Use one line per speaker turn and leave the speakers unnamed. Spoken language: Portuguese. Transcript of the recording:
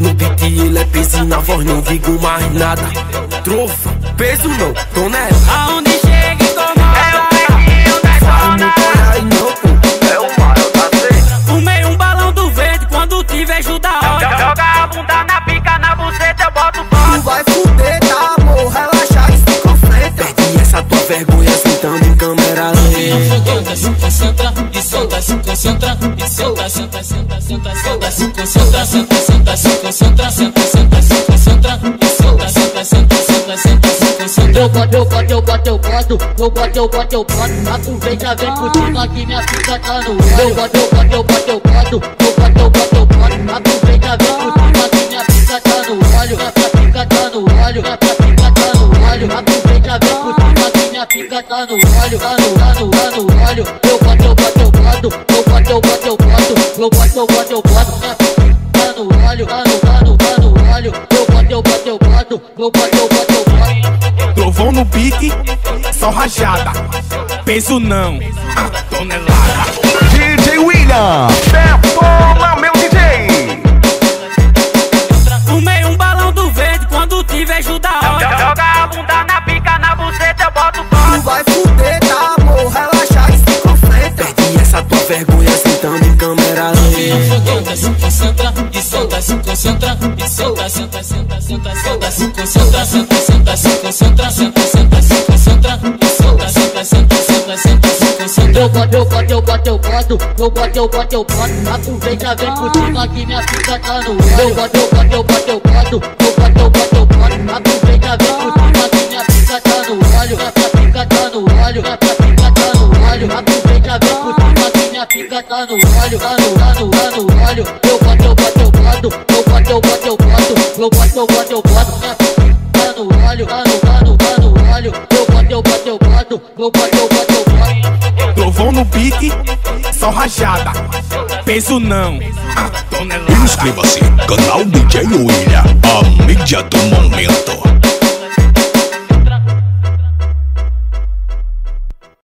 No beat ele é peso na voz não digo mais nada. Trova, peso não, tonela.
Aonde chega incomoda.
É o
não pô.
É o maior da.
Fumei um balão do verde quando tiver da hora.
Joga a bunda na pica, na buceta, eu boto
Tu
foto.
vai fuder, tá amor? Relaxa e se concentra. Perde essa tua vergonha sentando em câmera lenta.
Solta, se concentra e e senta, senta, senta, se concentra, senta, senta, se concentra, senta, senta, se concentra e solta, senta, senta, senta, senta, se concentra. Eu boto, eu boto, eu boto, eu boto, eu boto, eu boto, eu boto. Aproveita, vem por cima que minha pica tá no ar. Eu boto, eu boto, eu boto, eu boto, eu boto, eu boto, eu boto. Aproveita, vem por cima que minha pica tá no óleo, minha pica tá no óleo, minha pica tá no óleo. Aproveita, vem por cima que minha pica tá no óleo, tá no, tá no, tá no óleo. Eu boto, boto, eu boto, eu boto, eu boto, eu boto, eu boto. Minha pica tá no óleo, tá no, tá no, tá no óleo. Eu boto, eu boto, eu boto, eu boto, eu boto, eu boto.
Trovão no pique, só rajada. Peso não, ah, tonelada.
E
solta, se concentra e solta, senta, senta, senta, solta, se concentra, senta, senta, se concentra, senta, senta, se concentra e solta, senta, senta, senta, senta, se concentra. Eu boto, eu boto, eu boto, eu boto, eu boto, eu boto, eu boto. Aproveita, vem por cima que minha pica tá no ar. Eu boto, eu boto, eu boto, eu boto, eu boto, eu boto, eu boto. Aproveita, vem por cima que minha pica tá no óleo, minha pica tá no óleo, minha pica minha pica tá no óleo, tá no, tá no, tá no óleo. Eu boto, eu boto, eu boto, eu boto, eu boto, eu boto, eu boto, eu boto, eu boto. Minha pica tá no óleo, tá no, tá no, tá no óleo. Eu boto, eu boto, eu boto, eu boto, eu boto, eu boto.
Trovão no pique, só rajada. Peso não, ah, tonelada.
Inscreva-se, canal DJ William, a